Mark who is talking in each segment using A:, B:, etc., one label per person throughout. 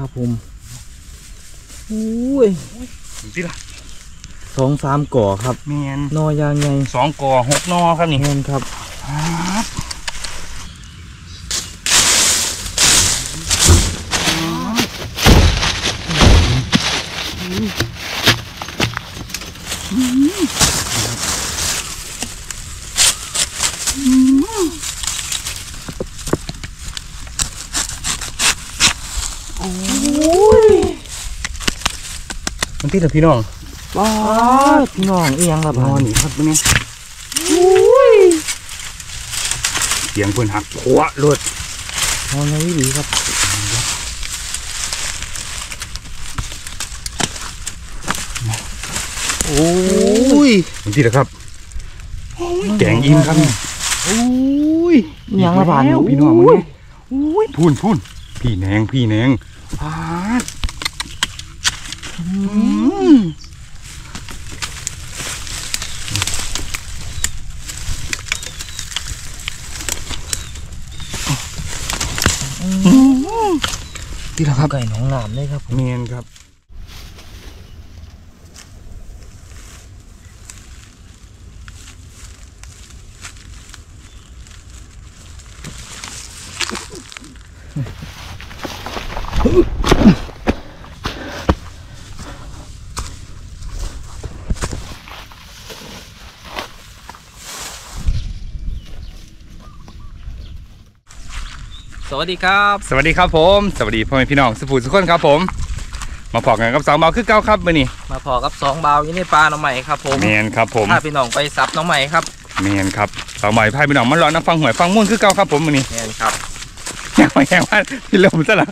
A: ครับผมอุ้ย
B: ที่ละ
A: สองสามก่อครับ
B: แมน
A: นอยางไง
B: สองกอหกนอครับนี่
A: แมนครับ
B: มันที่ละพี่น้อง
A: ว้าพี่น้องเอียงละ
B: น
A: บา
B: อน
A: น
B: นี่ครับตัวนี้เสียงเพิ่นหักขวะรวด
A: นอนยังดีครับ
B: โอ้ยมันที่ละครับแกงอิ่มครับนี่โอ้ย
A: เอียงละบาน
B: แล้วพี่น้องมึงเนี่ยโอ้ยพูนพูนพี่แนงพี่แนงพาด อืม
A: ที่ละครับไก่หนองหนามเลยครับผม
B: เมียนครับ
A: วัสดีครับ
B: สวัสดีครับผม สวัสดีพ่อแม่พี่น้องสุภูสุขคนครับผม มาพอกกันกับสองเบาคือเก้าครับมื่อนี้
A: มาพอกับสองเบาอยู่ในปลาหน่อใหม่ครับผม
B: เมียนครับผม
A: พาพี่น้องไปซับหน่อใหม่ครับ
B: เมียนครับสองใบพายพี่น้องมันร้อนน้ำฟังหวยฟังมุ่นคือเก้าครับผมมื่อนี้
A: แมนครับ
B: แย่งมาแย่งมาพี่เริ่มซะละ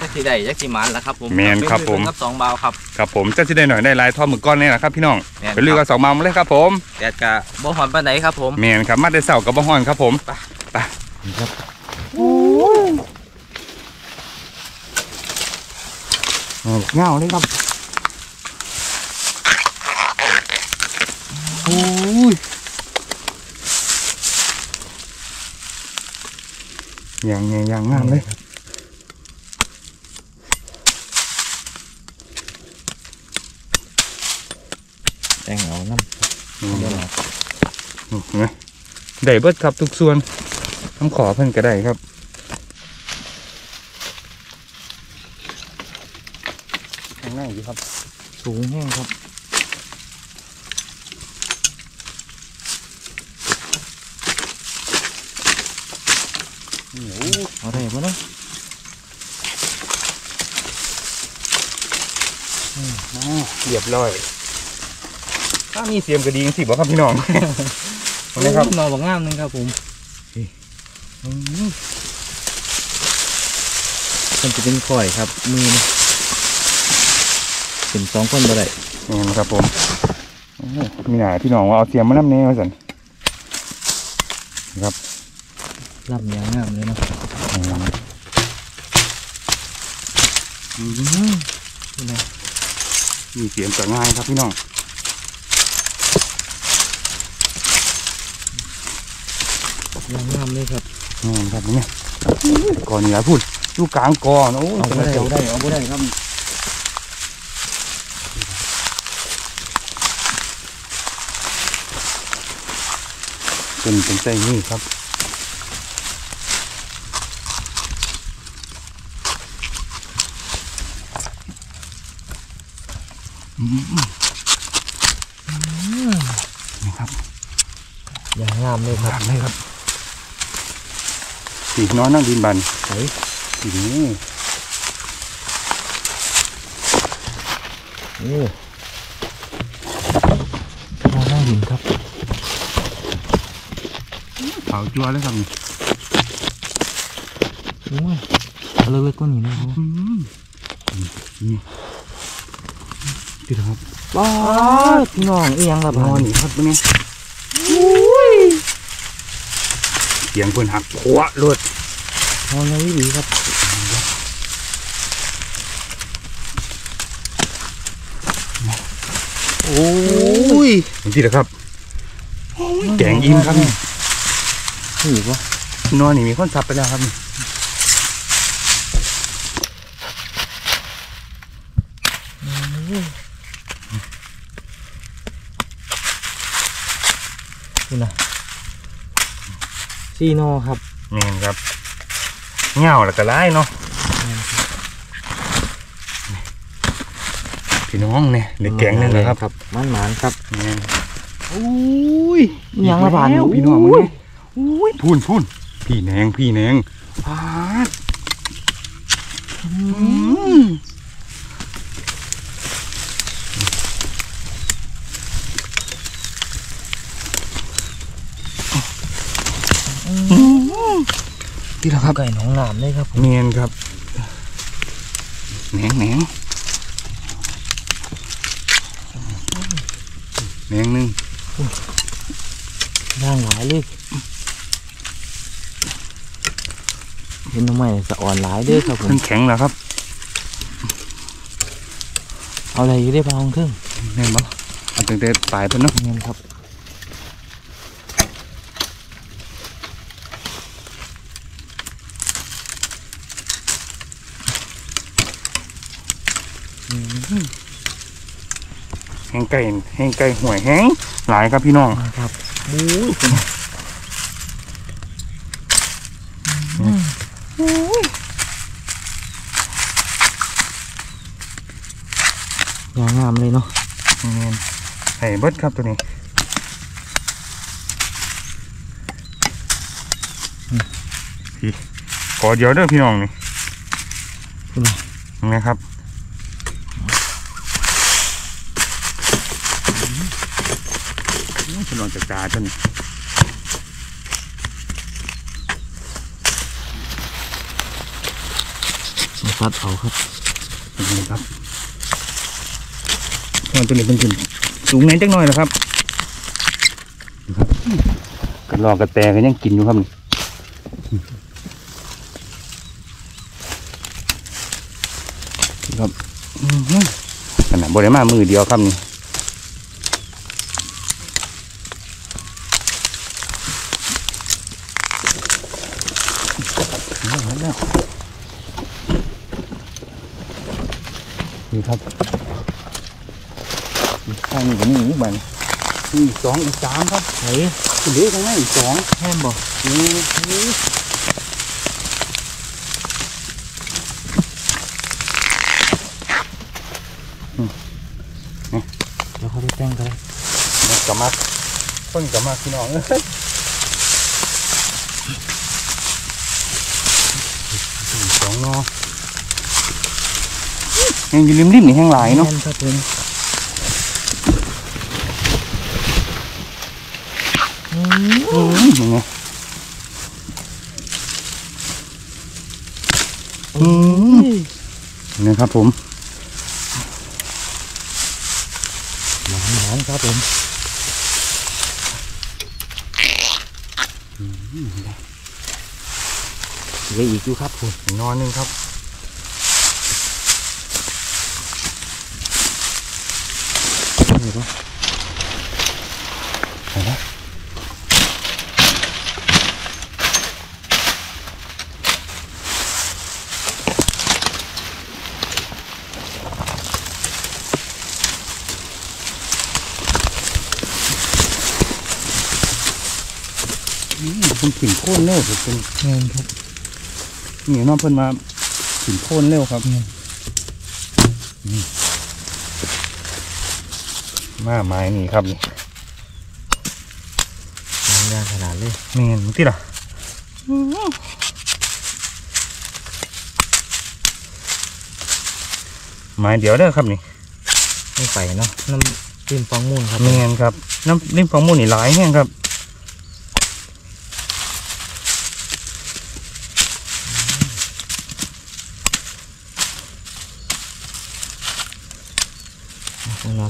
A: จักสีได้จักสีมันแล้วครับผม
B: แม่นครับผม
A: เป็นกับสองเบาครับ
B: ครับผมจะสิได้หน่อยได้หลายทอดหมึกก้อนนี่แหละครับพี่น้อง
A: แม่น
B: ไปเลือก
A: ค
B: กั
A: รั
B: บบสองเบามาเลยครับผม
A: แดดกะบ่หอนปานไหนครับผม
B: เมียนครับมาได้เสาร์กับบ่ฮ้อนครับผม
A: ไป
B: ไปครับ เงาเลยครับโอ้ยอย่างไงอย่างงามเลย
A: แต่งเอาน้ำ
B: อืม
A: เดี๋ยวนะ
B: อืมนะได้เบิดครับทุกส่วนต้องขอเพิ่นก็ได้ครับข้างหน้าอยู่ ครับ
A: สูงแห้งครับ
B: เหนียว
A: เอาได้ปะเนาะ
B: อ่าเรียบร้อย ถ้ามีเสียมกระดิ่งสิบ่ครับพี่น้องนะครับ
A: นอนบักงามหนึงครับผม
B: อืม
A: มันจะเป็นข่อยครับมือนี่ เป็นสองคนบ่ได้
B: นี่นะครับผมโอ้มีหนาพี่น้องว่าเอาเสียมมาน้ำแน่มาสันครับ
A: ลำยางงามเลยเนาะ
B: อืม
A: อืมนี่นะ
B: มีเสียมก็ง่ายครับพี่น้อง
A: ยางงามเลยครับ
B: นี่ครับเนี่ยก่อนนี่ละพูดอยู่กลางกอนะโอ้ย
A: เอา
B: จะ
A: บ่
B: มา
A: ได้
B: เจียว
A: เอา
B: ได้
A: ได้เอาบ่ได้ครับ
B: เป็นเป็นใจนี่ครับนี่ครับ
A: ยางงามเลยครับ
B: ทำเลยครับสีน้อยนั่งดินบัน
A: ใส่
B: สีนี้
A: โอ้ยางน่าหินครับ
B: เผาจัวเลยครับนี่
A: โอ้ยเอาเลยเว้ยก้อนหินเลยครับ
B: อืมนี่ติดครับ
A: ว้าพี่น้องเอียงละ
B: น
A: บา
B: อน
A: น
B: นี่ครับตัวนี้เสียงเพิ่นหักขวะรวด
A: นอนยังดีครับ
B: โอ้ยมันติดครับแกงอิ่มครับ นี่
A: นี่ปะ
B: นอนนี่มีคนสับไปแล้วครับนี่
A: นี่นะซีโนครับ
B: แม่นครับเหงาแล้วก็ร้ายเนาะพี่น้องเนี่ยเด็กแกงหนึงนะครับ
A: ครับ มันหมานครับ
B: แม่นอุ้ย
A: ยังละบาด
B: อีกแล้วพี่น้องมึงเนี่ย อุ้ยพูนพูนพี่แนงพี่แนงพาดอืม
A: ที่เราครับไก่หนองน้ำเลยครับผม
B: เนียนครับแหนงแหนงแหนงหนึ่ง
A: ย่างหลายเลย เห็นทำไมสะอ่อนหลายเด้อครับผม
B: เพิ่งแข็งแล้วครับ
A: เอาอะไรอยู่ได้บางครึ่ง
B: แน่นบ่เอาตั้งแต่ปลายเพิ่นเนาะ
A: เงินครับ
B: แห้งไก่แห้งไก่ห่วยแห้งหลายครับพี่น้อง
A: มาครับบูยางงามเลยเนาะ
B: เนียนไห้ เบิดครับตัวนี้พี่ขอเดียวเด้อพี่น้องนี่
A: ขึ้นมา
B: นะครับฉันลองจากตาจน
A: มาซัดเอาครับ
B: นี่ครับตอนตัวนี้เป็นขึ้น สูงไหนจักหน่อยนะครับนี่ครับกระรอกกระแตก็ยังกินอยู่ครับนี่นี่ครับอื้อหือขนาดบริมามือเดียวครับนี่เอาแล้วนี่ครับอีก ข้างนี้ก็มีอีกบันอีกสองอีกสามครับ
A: เฮ้ย
B: เหลือข้างหน้าอีกสอง
A: แฮมบอก
B: นี่
A: เดี๋ยวเขาไปแต่งกันเลย
B: มันกลับมาเพิ่งกลับมาพี่น้องเอ้ยอีกสองเนาะยังอยู่ริมริมๆนี่แห้งหลายเนาะ
A: แฮมครับผม
B: อื มยังไงอืมนี่ครับผม
A: หวานหวานครับผมเหลืออีกอยู่ครับผม
B: อีกนอนหนึงครับ
A: นี่ปะ
B: เห็นไห มอืมเป็นกลิ่นโค่นเร็วเป็น
A: เงินครับ
B: นี่น้องเพิ่นมาถึงโค่นเร็วครับ
A: อืม
B: นี่มาไม้นี่ครับนี่
A: หวานยางขนาดเลย
B: เมนที่ล่ะไม้เดียวเด้อครับนี่
A: ไม่ไปเนาะน้ำจิ้มฟองมูนครับ
B: เมนครับน้ำริมของหมูนี่หลายแห้งครับ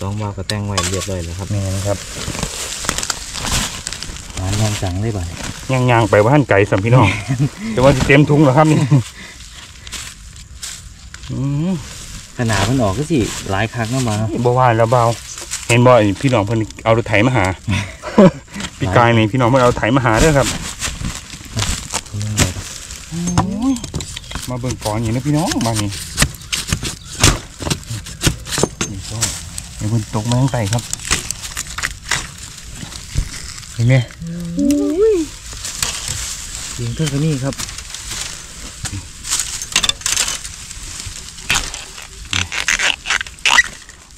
A: ของเราสองบาทก็แต่งไว้เรียบร้อยแล้วครับ
B: เมนครับ
A: หวานยางจังเลยบ่เนี่ย
B: ย่างยางๆไปว่าท่านไก่สัมพี่น้อง แต่ว่าสิเต็มถุงแล้วครับนี่อืม
A: ขนาดมันออกก็สิหลายครั้งก็มาเนาะ
B: บ่ว่าแล้วเบา เห็นบ่ไอ้พี่น้องเพิ่นเอารถไถมาหา พี่กายนี่พี่น้องเพิ่นเอาไถมาหาเด้อครับมาเบิ่งก่อนอย่างนี้นะพี่น้องมานี่นี่คน ดี๋ยว มันตกมาข้างใต้ครับ เห็นไหม
A: เสียงเท่ากันนี่ครับ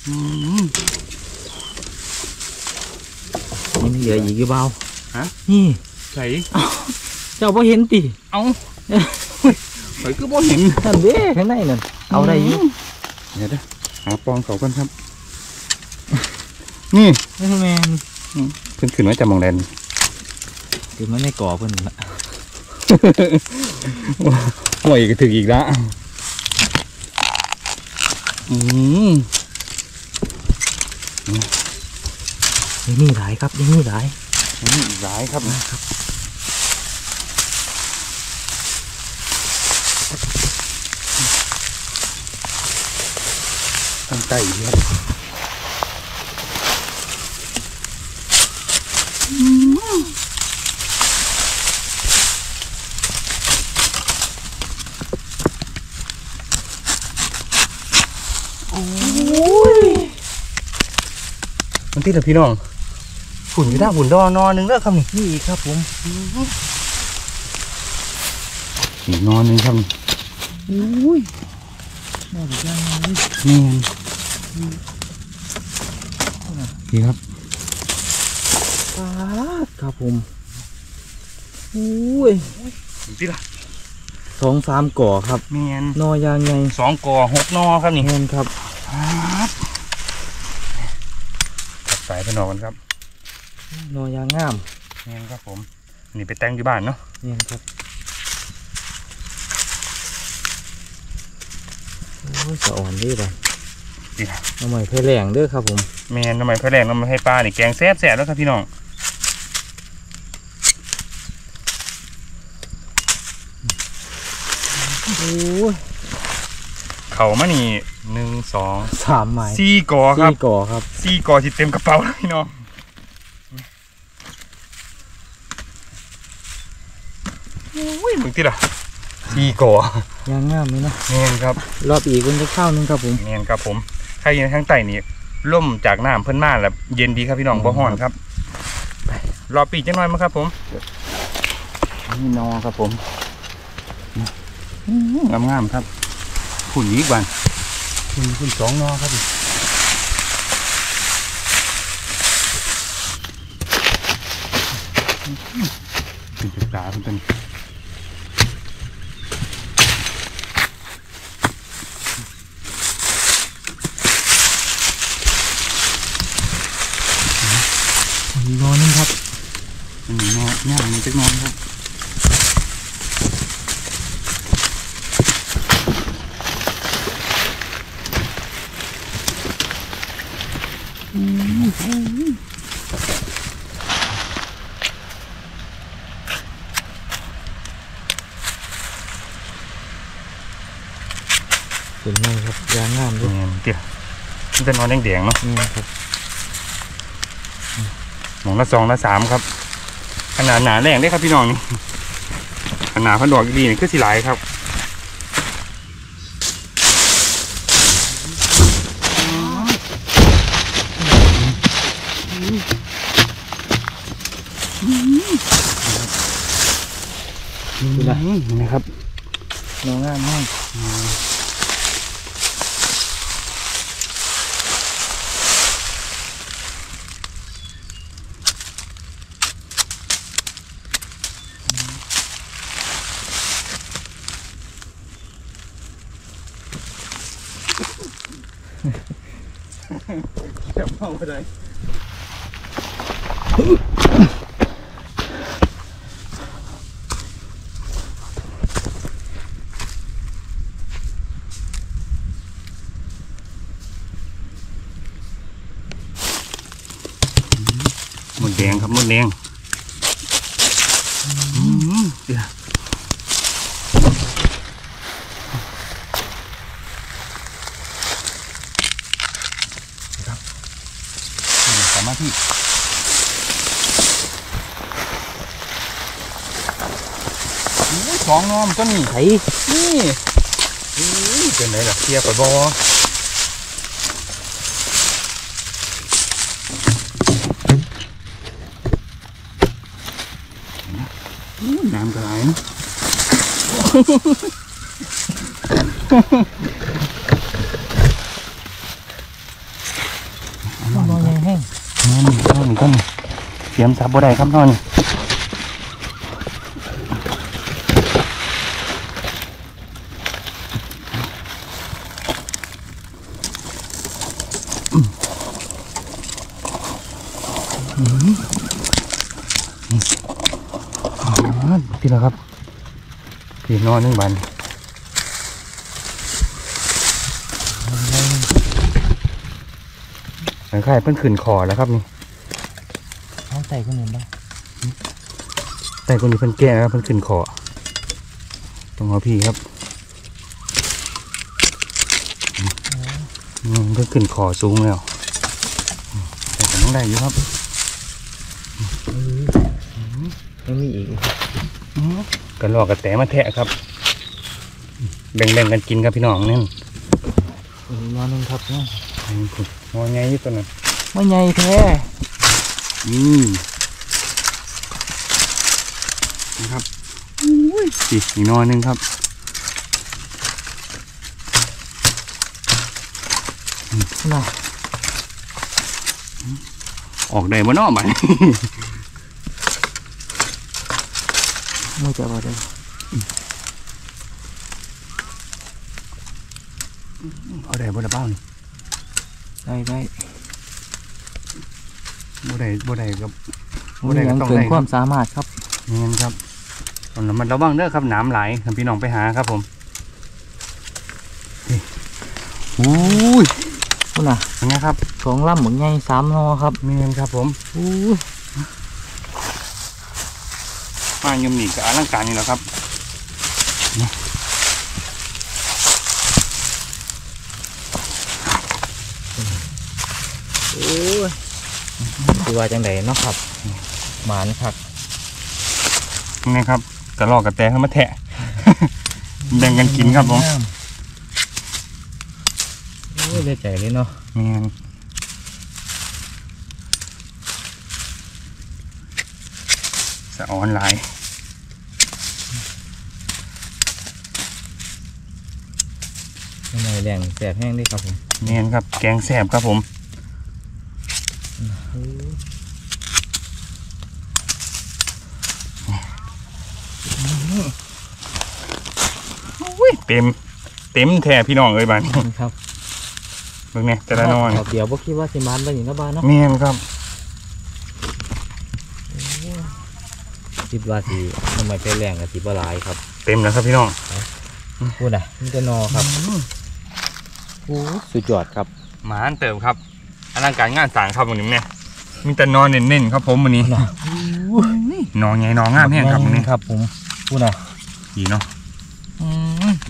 B: อืม
A: ยังเหลืออีกอยู่เบา
B: ฮะ
A: นี่
B: ใส่
A: เจ้าพอเห็นติ
B: เอาใส่ก็บ่เห็น
A: นั่นเด้ข้างในนั่น เอาได้อยู่
B: เดี๋ยวเด้อหาปองเขากันครับ นี่
A: แม่น
B: ขึ้นขึ้นมาจากหมองแดน
A: คือมันในก่อเพิ่นละ
B: ห่วยก็ถึงอีกแล้วอืม
A: ยังมีหลายครับยังมีหลาย
B: นี่อีกหลายครับ
A: นะครับ
B: ตั้งใต้อีกครับ มันติดเหรอพี่น้องฝุ่นอยู่ด้านฝุ่นดอนอนหนึงเด้อครับนี่
A: นี่อีกครับผม
B: อีกนอนหนึงครับ
A: อุ้ยน่าจะยังไง
B: นี่นี่ครับ
A: ปาดครับผมอุ้ย
B: ติดละ
A: สองสามก่อครับ
B: เมียน
A: นอยางไง
B: สองกอหกนอครับนี่
A: เห็นครับ
B: ตัด สายไปนอนกันครับ
A: นอยางงาม
B: เมียนครับผมนี่ไปแต่งที่บ้านเนาะ
A: เห็นครับโอ้ยสะอ่อนดีป่ะ
B: นี่ละ
A: น้ำใหม่เพลแรงเด้อครับผม
B: เมียนทำไมพะแรงทำไมให้ปลานี่แกงแซ่บแซ่บแล้วครับพี่น้อง
A: โอ้ย
B: เขามานี่หนึ่งสอง
A: สามไม้
B: สี่กอครับ
A: สี่ก่อครับ
B: สี่กอที่เต็มกระเป๋าแล้วพี่น้องโอ้ยมึงติดละสี่กอยา
A: งงามเลยเนาะ
B: เมียนครับ
A: รอบอีกคนจะข้าวหนึงครับผม
B: เมียนครับผมใครอยู่ในทางใต้นี่ล่มจากน้ำเพิ่นมาแล้วเย็นดีครับพี่น้องบ่ฮ้อนครับไปรอปีกจังหน่อยมั้งครับผมนี่นอครับผมงามงามๆครับ ขุนอีกวันขุนขุนสองนอครับเป็นจุดตาเป็นต้น
A: อีกนอนนึงครับ
B: อันนี้นอย่างมันจะนอนครับ
A: เป็นไงครับยางงามด้วย
B: เนี่ยเดี๋ยว มันจะนอนแดงๆเนาะ
A: นี่ครับ
B: หมองละสองละสามครับ ขนาดหนาแรงได้ครับพี่น้องนี่ขนาดพันดอกดีนี่คือสีหลายครับ
A: ดูนะ
B: นะครับ
A: นอนงามมาก
B: จะเมาอะไร มาพี่สองนอมก็นี่
A: ไผ่
B: นี่เป็นไหนล่ะเทียบไปบอน้ำกระไร เตรียมซับบ่ได้ครับนอนพี่แล้วครับพี่นอนหนึ่งบันหลังคายเพิ่นขึ้นคอแล้วครับนี่
A: ท้องใส่คนอื่นบ้าง
B: แต่คนนี้เพิ่นแก่ครับเพิ่นขึ้นคอต้องเอาพี่ครับอืมเพิ่นขึ้นคอสูงแล้วอืมแต่ก็ต้องได้อยู่ครับ
A: ยังมีอีก
B: อืมกระลอกกระแตมาแทะครับ แบ่งๆกันกินครับพี่น้องนั่น
A: อีกนอนหนึงครับเนาะ
B: อืมคุณมองไงอยู่ตัวนั้น
A: ไม่ใหญ่แท้
B: อืมนะครับอุ้ยอีกอีกหนอนหนึงครับ
A: น่ะ
B: ออกได้บ่เนอบัด
A: ไม่จะว่าได้
B: เอาได้บ่ได้บ้าง
A: ได้ได้
B: บ่ได้บ่ได้ครับบ่
A: ไม่
B: ได้ก็
A: ยัง
B: ต้อง
A: เกิน
B: ได้
A: ความสามารถครับ
B: เงี้ยครับตอนนั้นมันระวังเด้อครับหน้ำไหลครับพี่น้องไปหาครับผมนี่อุ้ย
A: คุณน่ะ
B: เป็นไงครับ
A: สองลำเหมือนไงสามนอครับ
B: เมียนครับผม
A: อู้ย
B: มายมนี่ก็อลังการนี่แหละครับนี่
A: โอ้ย คือว่าจังไดเนาะครับ หมานครับ
B: เป็นไงครับกระลอกกระแตเข้ามาแทะ แบ่งกันกินครับผม
A: โอ้ยได้ใจเลยเนาะ
B: เมียนสะออนไลน์
A: ยังไงแรงแสบแห้งเด้ครับผม
B: เมียนครับ แกงแสบครับผม
A: โอ้ย
B: อุ้ย เต็ม เต็มแท่พี่น้องเอ้ยบ้าน
A: นี่ครับ
B: เบิ่งเนี่ยแต่ละนอน
A: ขอบเดี๋ยวบ่คิดว่าสิมานไปอยู่เนาะบ้านเนาะ
B: เมียนครับ
A: คิดว่าสิทำไมไปแรงกับสิบ่หลายครับ
B: เต็มแล้วครับพี่น้อง
A: พูดอะนี่จะนอครับโอ้สุดยอดครับ
B: หมาอันเติมครับอลังการงานสร้างครับวันนี้เนี่ยมีแต่นอนเน้นๆครับผมวันนี้
A: นะ
B: นอนไงนอนงามแห้งครับวันนี้
A: ครับ ผมพูดอะ
B: ดีเนาะ
A: ห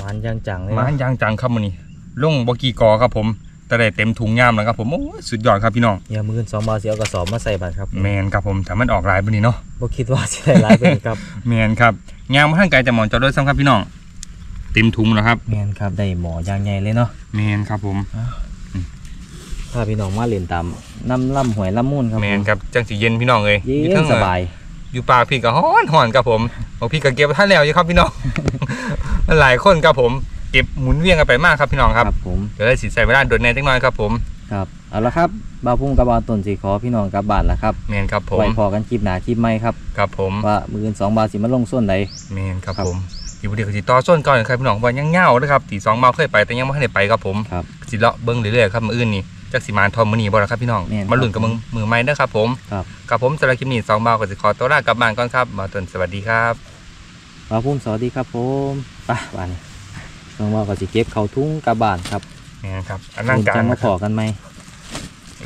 A: มันจังจังๆเลย
B: หมา
A: นะ
B: ยางจังครับวันนี้ลงบกีกอครับผมแต่ได้เต็มถุงยามแล้วครับผมโอ้ยสุดยอดครับพี่น้อง
A: อย่ามือสองบาทเสียวกระสอบมาใส่บัตรครับ
B: แมนครับผมถ้ามันออกลายวันนี้เนาะ
A: บ่คิดว่าสิได้หลายเป็นครับ
B: แมนครับยามมาทางไกลจะหมอนจอดด้วยซ้ำครับพี่น้องเต็มถุงแล้วครับ
A: แมนครับได้หมอย่างใหญ่เลยเนาะ
B: แมนครับผม
A: ถ้าพี่น้องมาเล่นตามน้ำล่ำหวยล่ำมุ่นครับ
B: แมนครับจังสีเย็นพี่น้องเลย
A: เย็
B: อยู่
A: น
B: เทิง
A: สบาย
B: อยู่ป่าพี่ก็ฮ้อนหอนครับผมบอกพี่ก็เก็บท่านแล้วอยู่ครับพี่น้อง หลายคนครับผมเก็บหมุนเวียนกันไปมากครับพี่น้องครับ
A: ครับผม
B: เดี๋ยวได้สิใส่เวลาโดดแน่จังน้อยครับผม
A: ครับเอาละครับบาวพุ่งกับบาวต้นสีขอพี่น้องกลับบ้านแล้วครับ
B: เมนครับผม
A: ไว้พอกันคลิปหนาคลิปใหม่ครับ
B: ครับผม
A: ว่ามืออนสองบาทสิมาลงส่วนใด
B: เมนครับ
A: ครับ
B: ผมอยู่เดียวกับสิต่อส้นก่อนครับพี่น้องว่ายังเง่านะครับตีสองเมาเคยไปแต่ยังไม่ได้ไปครับผม
A: ครับ
B: สิเลาะเบิ้งเรื่อยๆครับมืออื่นนี่จักสิมานทอมมือนี่บ่ละครับพี่น้อง
A: แม่นครับ
B: มาลุ้นกับมึงมือไม้เด้อครับผม
A: ครับ
B: กับผมสำหรับคลิปนี้สองเมาก็สิขอตัวลากลับบ้านก่อนครับมาต้นสวัสดีครับ
A: บาวพุ่งสวัสดีครับผม ไปบ้านนี้น้องบาวก็สิเก็บเขาทุ่งกลับบ้านครับ
B: เมนครับอันนั่งการ
A: จะมา
B: นะค
A: ข
B: รั
A: อบกันไหม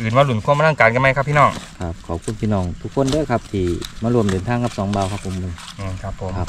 B: อื่นว่าหลุนความมานั่งการกันไหมครับพี่น้อง
A: ครับขอบคุณพี่น้องทุกคนเด้อครับที่มารวมเดินทางกับสองบาวครับผม
B: เมนครับผม
A: ครับ